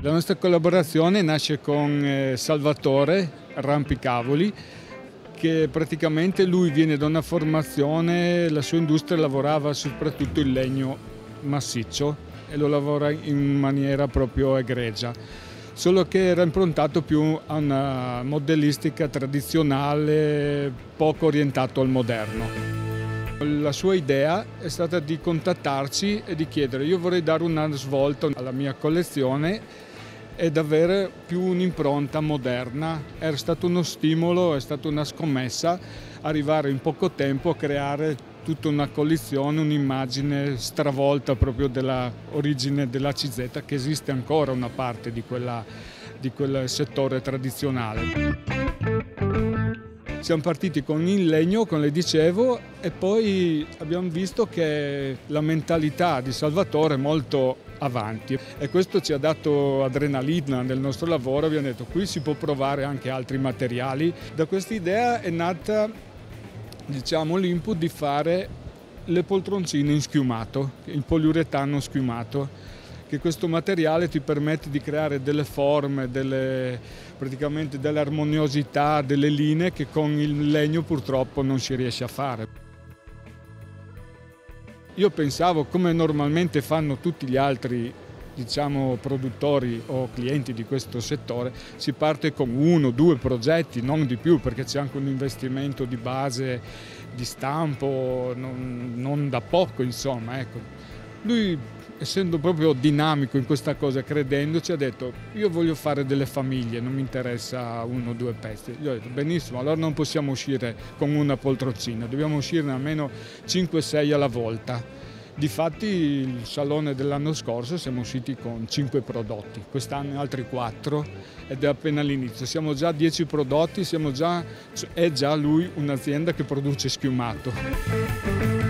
La nostra collaborazione nasce con eh, Salvatore Rampicavoli, che praticamente lui viene da una formazione, la sua industria lavorava soprattutto il legno massiccio e lo lavora in maniera proprio egregia, solo che era improntato più a una modellistica tradizionale, poco orientato al moderno. La sua idea è stata di contattarci e di chiedere io vorrei dare una svolta alla mia collezione ed avere più un'impronta moderna. Era stato uno stimolo, è stata una scommessa arrivare in poco tempo a creare tutta una collezione, un'immagine stravolta proprio dell'origine della CZ che esiste ancora una parte di, quella, di quel settore tradizionale. Siamo partiti con il legno, come le dicevo, e poi abbiamo visto che la mentalità di Salvatore è molto avanti. E questo ci ha dato adrenalina nel nostro lavoro, abbiamo detto qui si può provare anche altri materiali. Da questa idea è nata diciamo, l'input di fare le poltroncine in schiumato, in poliuretano schiumato che questo materiale ti permette di creare delle forme, delle, praticamente delle armoniosità, delle linee che con il legno purtroppo non si riesce a fare. Io pensavo, come normalmente fanno tutti gli altri diciamo, produttori o clienti di questo settore, si parte con uno, due progetti, non di più, perché c'è anche un investimento di base di stampo, non, non da poco insomma. Ecco. Lui essendo proprio dinamico in questa cosa, credendoci, ha detto io voglio fare delle famiglie, non mi interessa uno o due pezzi. Io ho detto benissimo, allora non possiamo uscire con una poltroncina, dobbiamo uscirne almeno 5-6 alla volta. Difatti il salone dell'anno scorso siamo usciti con 5 prodotti, quest'anno altri 4 ed è appena l'inizio. Siamo già a 10 prodotti, già, è già lui un'azienda che produce schiumato.